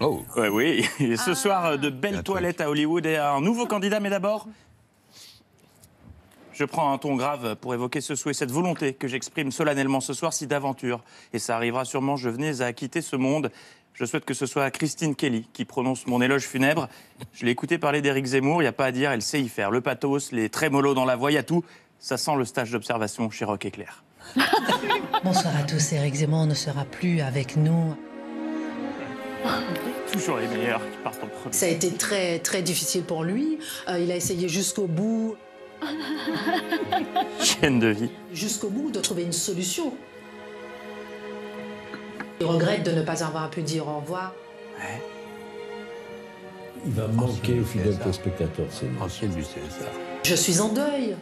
Oh. Ouais, oui, et ce soir, euh, de belles toilettes à Hollywood et un nouveau candidat, mais d'abord, je prends un ton grave pour évoquer ce souhait, cette volonté que j'exprime solennellement ce soir, si d'aventure, et ça arrivera sûrement, je venais à quitter ce monde. Je souhaite que ce soit Christine Kelly qui prononce mon éloge funèbre. Je l'ai écouté parler d'Éric Zemmour, il n'y a pas à dire, elle sait y faire. Le pathos, les trémolos dans la voix, il y a tout. Ça sent le stage d'observation chez Rock Éclair. Bonsoir à tous, Eric Zemmour ne sera plus avec nous. Toujours les meilleurs qui partent en premier. Ça a été très très difficile pour lui. Euh, il a essayé jusqu'au bout, Chaîne de vie. jusqu'au bout de trouver une solution. Il regrette de ne pas avoir pu dire au revoir. Il va manquer aux fidèles téléspectateurs. C'est Ancienne du CSA. Je suis en deuil.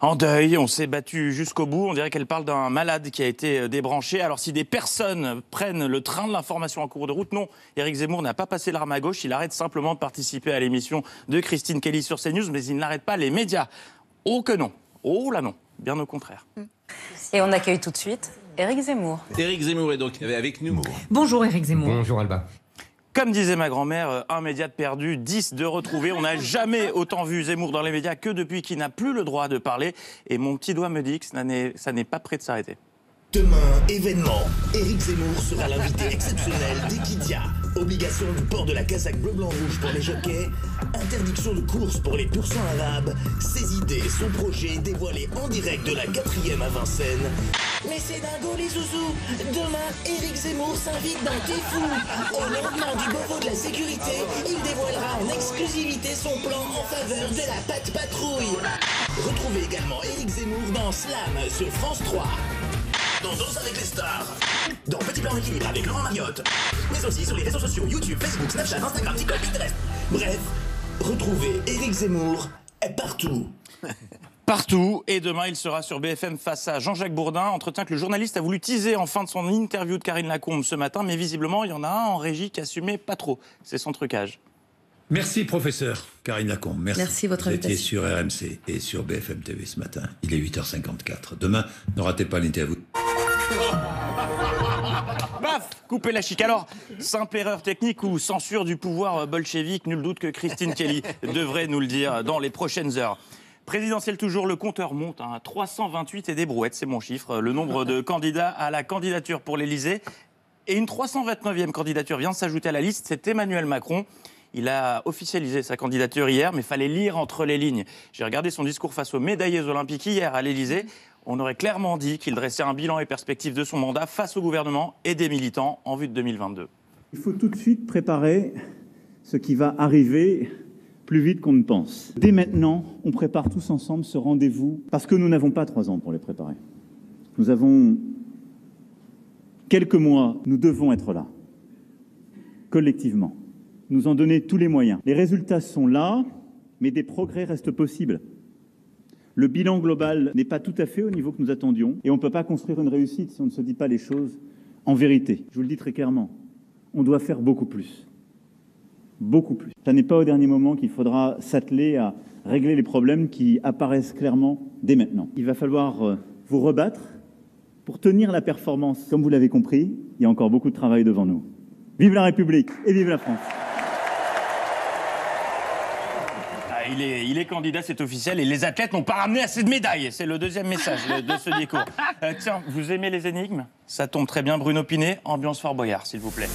En deuil, on s'est battu jusqu'au bout. On dirait qu'elle parle d'un malade qui a été euh, débranché. Alors si des personnes prennent le train de l'information en cours de route, non. Éric Zemmour n'a pas passé l'arme à gauche. Il arrête simplement de participer à l'émission de Christine Kelly sur CNews, mais il n'arrête pas les médias. Oh que non. Oh là non. Bien au contraire. Et on accueille tout de suite Éric Zemmour. Éric Zemmour est donc avec nous. Bonjour Éric Zemmour. Bonjour Alba. Comme disait ma grand-mère, euh, un média de perdu, dix de retrouvé. On n'a jamais autant vu Zemmour dans les médias que depuis qu'il n'a plus le droit de parler. Et mon petit doigt me dit que ça n'est- ça n'est pas prêt de s'arrêter. Demain, événement. Éric Zemmour sera l'invité exceptionnel d'Equidia. Obligation du port de la casaque bleu-blanc-rouge pour les jockeys. Interdiction de course pour les pourcents arabes. Ses idées, son projet dévoilé en direct de la quatrième à Vincennes. Mais c'est dingo les zouzous Demain, Éric Zemmour s'invite dans T'es fou Au lendemain du Beauvau de la sécurité, il dévoilera en exclusivité son plan en faveur de la patte patrouille. Retrouvez également Éric Zemmour dans Slam sur France 3 dans Danse avec les stars, dans Petit plan d'équilibre avec Laurent Mariotte, mais aussi sur les réseaux sociaux YouTube, Facebook, Snapchat, Instagram, TikTok, Pinterest. Bref, retrouvez Éric Zemmour partout. partout. Et demain, il sera sur BFM face à Jean-Jacques Bourdin. Entretien que le journaliste a voulu teaser en fin de son interview de Karine Lacombe ce matin. Mais visiblement, il y en a un en régie qui assumait pas trop. C'est son trucage. Merci, professeur Karine Lacombe. Merci. Merci, votre Vous étiez sur RMC et sur BFM TV ce matin. Il est 8h54. Demain, ne ratez pas l'interview. Paf Couper la chic. Alors, simple erreur technique ou censure du pouvoir euh, bolchevique, nul doute que Christine Kelly devrait nous le dire dans les prochaines heures. Présidentielle toujours, le compteur monte à 328 et des brouettes, c'est mon chiffre. Le nombre de candidats à la candidature pour l'Elysée. Et une 329e candidature vient de s'ajouter à la liste, c'est Emmanuel Macron. Il a officialisé sa candidature hier, mais fallait lire entre les lignes. J'ai regardé son discours face aux médaillés olympiques hier à l'Elysée. On aurait clairement dit qu'il dressait un bilan et perspective de son mandat face au gouvernement et des militants en vue de 2022. Il faut tout de suite préparer ce qui va arriver plus vite qu'on ne pense. Dès maintenant, on prépare tous ensemble ce rendez-vous parce que nous n'avons pas trois ans pour les préparer. Nous avons quelques mois, nous devons être là, collectivement, nous en donner tous les moyens. Les résultats sont là, mais des progrès restent possibles. Le bilan global n'est pas tout à fait au niveau que nous attendions et on ne peut pas construire une réussite si on ne se dit pas les choses en vérité. Je vous le dis très clairement, on doit faire beaucoup plus. Beaucoup plus. Ce n'est pas au dernier moment qu'il faudra s'atteler à régler les problèmes qui apparaissent clairement dès maintenant. Il va falloir euh, vous rebattre pour tenir la performance. Comme vous l'avez compris, il y a encore beaucoup de travail devant nous. Vive la République et vive la France. Ah, il, est, il est candidat, c'est officiel, et les athlètes n'ont pas ramené assez de médailles. C'est le deuxième message de- ce discours. Euh, tiens, vous aimez les énigmes? Ça tombe très bien, Bruno Pinet, ambiance Fort Boyard, s'il vous plaît.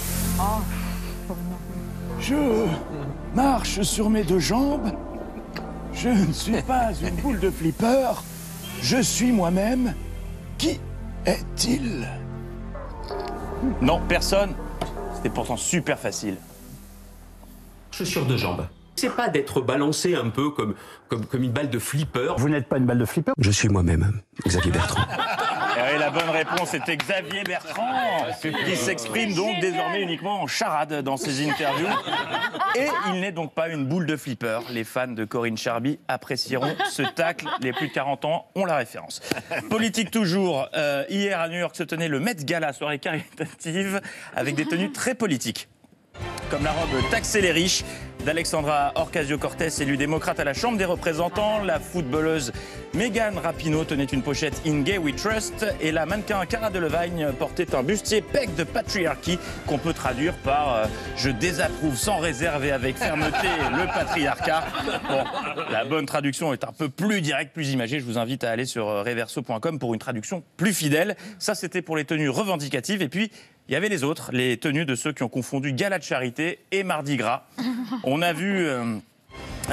Je marche sur mes deux jambes. Je ne suis pas une boule de flipper. Je suis moi-même. Qui est-il? Non, personne. C'était pourtant super facile. Chaussures de jambes. C'est pas d'être balancé un peu comme, comme, comme une balle de flipper. Vous n'êtes pas une balle de flipper Je suis moi-même, Xavier Bertrand. Et la bonne réponse était Xavier Bertrand, qui s'exprime donc désormais uniquement en charade dans ses interviews. Et il n'est donc pas une boule de flipper. Les fans de Corinne Charby apprécieront ce tacle. Les plus de 40 ans ont la référence. Politique toujours. Euh, hier à New York se tenait le Met Gala, soirée caritative, avec des tenues très politiques. comme la robe Taxer les riches d'Alexandra Ocasio-Cortez, élue démocrate à la Chambre des représentants. La footballeuse Megan Rapinoe tenait une pochette In Gay We Trust et la mannequin Cara Delevingne portait un bustier pec de patriarchy qu'on peut traduire par euh, Je désapprouve sans réserve et avec fermeté le patriarcat. Bon, la bonne traduction est un peu plus directe, plus imagée. Je vous invite à aller sur euh, reverso.com pour une traduction plus fidèle. Ça, c'était pour les tenues revendicatives. Et puis, il y avait les autres, les tenues de ceux qui ont confondu gala de charité et mardi gras. On a vu euh,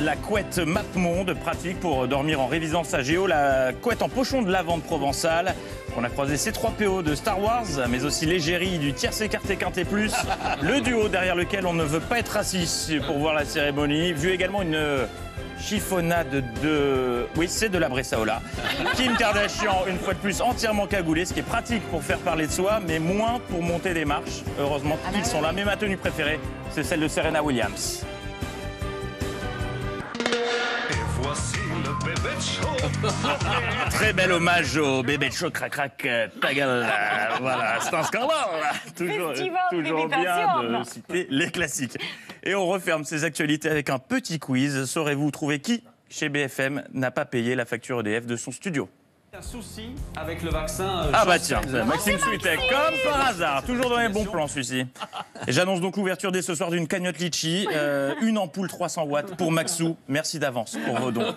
la couette MapMonde, pratique pour dormir en révisant sa géo, la couette en pochon de lavande provençale. On a croisé C3PO de Star Wars, mais aussi l'égérie du tierce écarté quinté plus, le duo derrière lequel on ne veut pas être assis pour voir la cérémonie. Vu également une chiffonnade de... Oui, c'est de la Bressaola. Kim Kardashian, une fois de plus, entièrement cagoulée, ce qui est pratique pour faire parler de soi, mais moins pour monter des marches. Heureusement qu'ils sont là. Mais ma tenue préférée, c'est celle de Serena Williams. Très bel hommage au bébé de chaud, crac crac, euh, ta gueule. euh, Voilà, c'est un scandale. Toujours, Festival toujours bien de citer les classiques. Et on referme ces actualités avec un petit quiz. Saurez-vous trouver qui, chez BFM, n'a pas payé la facture EDF de son studio? Un souci avec le vaccin. euh, Ah bah tiens, Maxime Souitek, comme par hasard, toujours dans les bons plans celui-ci. Et j'annonce donc l'ouverture dès ce soir d'une cagnotte litchi, euh, une ampoule 300 watts pour Maxou. Merci d'avance pour vos dons.